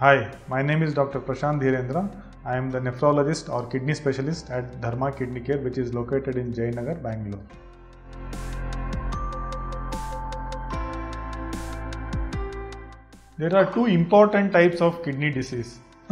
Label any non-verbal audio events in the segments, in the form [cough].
Hi, my name is Dr. Prashant Dheerendra. I am the nephrologist or kidney specialist at Dharma Kidney Care, which is located in Jayanagar, Bangalore. There are two important types of kidney disease, [clears throat]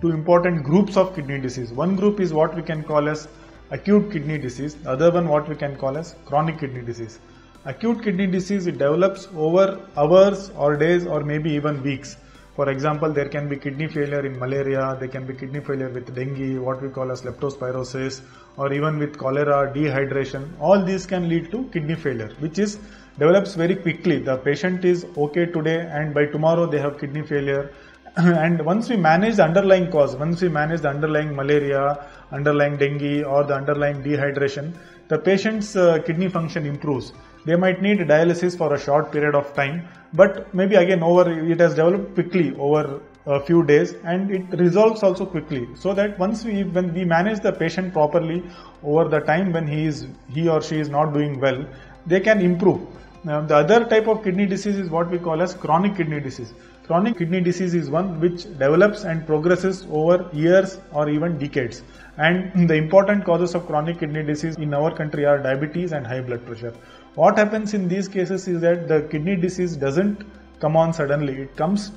two important groups of kidney disease. One group is what we can call as acute kidney disease, the other one what we can call as chronic kidney disease. Acute kidney disease it develops over hours or days or maybe even weeks. For example, there can be kidney failure in malaria, there can be kidney failure with dengue, what we call as leptospirosis, or even with cholera, dehydration. All these can lead to kidney failure, which is develops very quickly. The patient is okay today, and by tomorrow they have kidney failure. [clears throat] and once we manage the underlying cause, once we manage the underlying malaria, underlying dengue, or the underlying dehydration, the patient's uh, kidney function improves. They might need dialysis for a short period of time, but maybe again over it has developed quickly over a few days and it resolves also quickly. So that once we when we manage the patient properly over the time when he is he or she is not doing well they can improve now, the other type of kidney disease is what we call as chronic kidney disease. Chronic kidney disease is one which develops and progresses over years or even decades. And [clears throat] the important causes of chronic kidney disease in our country are diabetes and high blood pressure. What happens in these cases is that the kidney disease doesn't come on suddenly, it comes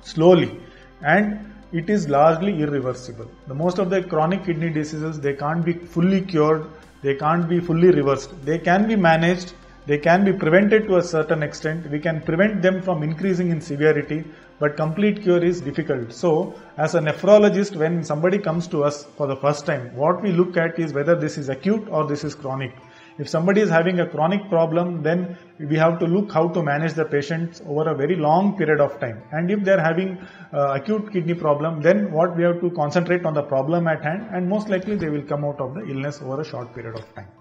slowly and it is largely irreversible. The most of the chronic kidney diseases they can't be fully cured, they can't be fully reversed. They can be managed they can be prevented to a certain extent. We can prevent them from increasing in severity, but complete cure is difficult. So, as a nephrologist, when somebody comes to us for the first time, what we look at is whether this is acute or this is chronic. If somebody is having a chronic problem, then we have to look how to manage the patients over a very long period of time. And if they are having uh, acute kidney problem, then what we have to concentrate on the problem at hand, and most likely they will come out of the illness over a short period of time.